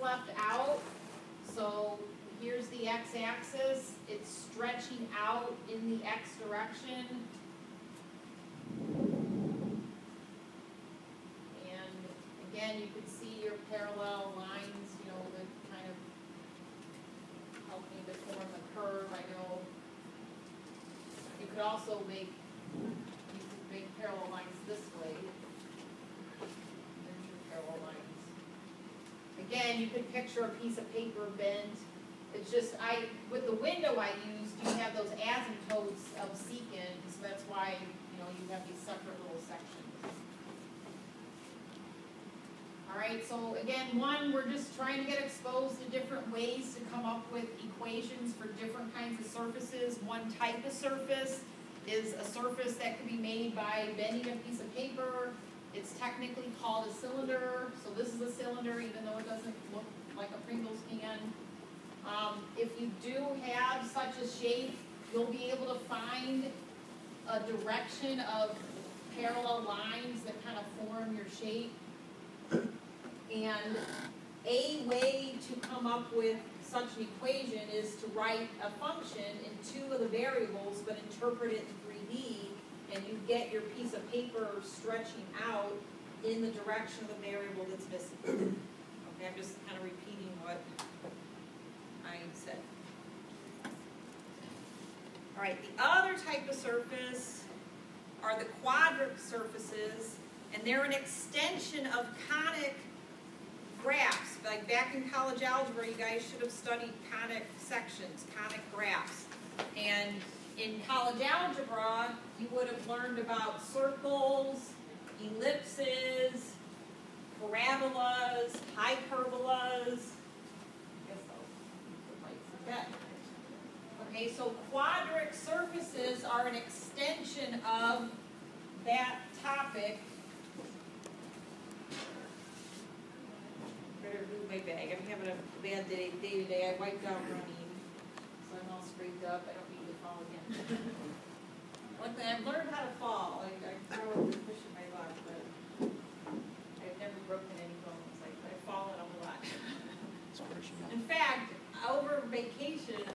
left out. So here's the x-axis, it's stretching out in the x direction. And again, you can see your parallel lines, you know, that kind of helping to form the curve, I know. You could also make, you could make parallel lines this way. There's your parallel lines. Again, you could picture a piece of paper bent. It's just, I, with the window I used, you have those asymptotes of secant, so that's why, you know, you have these separate little sections. All right, so again, one, we're just trying to get exposed to different ways to come up with equations for different kinds of surfaces. One type of surface is a surface that can be made by bending a piece of paper. It's technically called a cylinder, so this is a cylinder, even though it doesn't look like a Pringles can. Um, if you do have such a shape, you'll be able to find a direction of parallel lines that kind of form your shape. And a way to come up with such an equation is to write a function in two of the variables, but interpret it in three D, and you get your piece of paper stretching out in the direction of the variable that's missing. Okay, I'm just kind of repeating what I said. All right, the other type of surface are the quadric surfaces, and they're an extension of conic graphs. Like back in college algebra, you guys should have studied conic sections, conic graphs. And in college algebra, you would have learned about circles, ellipses, parabolas, hyperbolas. Okay, so quadric surfaces are an extension of that topic. Better move my bag, I'm having a bad day, day today, I wiped out running, I'm all scraped up, I don't need to fall again. Luckily, I've learned how to fall, like, I throw, up with pushing my luck, but I've never broken any bones, like, I've fallen a lot. In fact, over vacation,